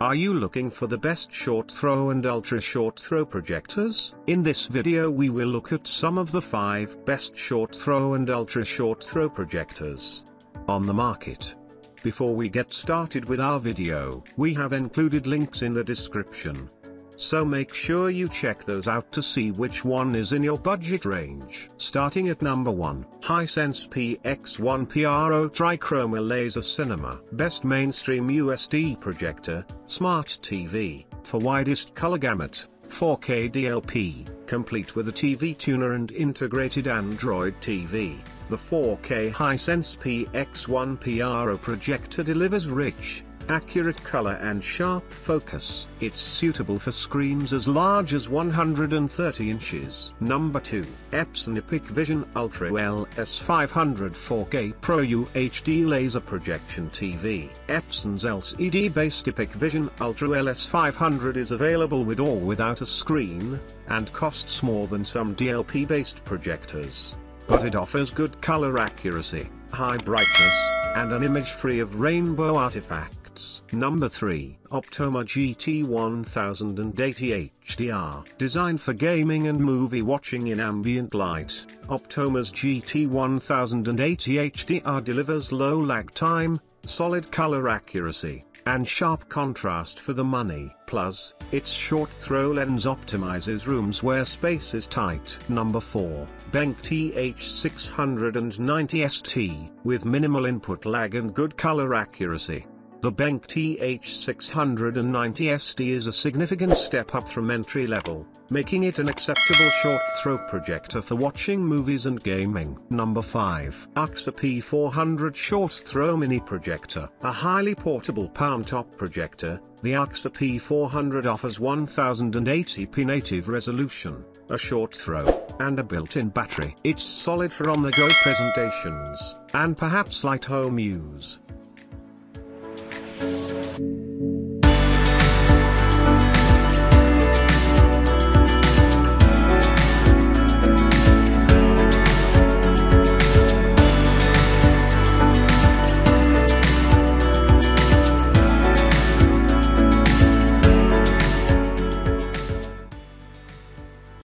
Are you looking for the best short throw and ultra short throw projectors? In this video we will look at some of the 5 best short throw and ultra short throw projectors on the market. Before we get started with our video, we have included links in the description. So make sure you check those out to see which one is in your budget range. Starting at number 1, Hisense PX1 PRO Trichroma Laser Cinema. Best mainstream UST projector, smart TV, for widest color gamut, 4K DLP, complete with a TV tuner and integrated Android TV. The 4K Hisense PX1 PRO projector delivers rich, accurate color and sharp focus. It's suitable for screens as large as 130 inches. Number 2. Epson EpiqVision Ultra LS500 4K Pro UHD Laser Projection TV. Epson's LCD-based EpiqVision Ultra LS500 is available with or without a screen, and costs more than some DLP-based projectors. But it offers good color accuracy, high brightness, and an image free of rainbow artifacts. Number 3. Optoma GT1080 HDR. Designed for gaming and movie watching in ambient light, Optoma's GT1080 HDR delivers low lag time, solid color accuracy, and sharp contrast for the money. Plus, its short throw lens optimizes rooms where space is tight. Number 4. Benq TH690ST, with minimal input lag and good color accuracy. The BenQ TH690ST is a significant step up from entry level, making it an acceptable short throw projector for watching movies and gaming. Number 5. AAXA P400 Short Throw Mini Projector. A highly portable palm-top projector, the AAXA P400 offers 1080p native resolution, a short throw, and a built-in battery. It's solid for on-the-go presentations, and perhaps light home use. You.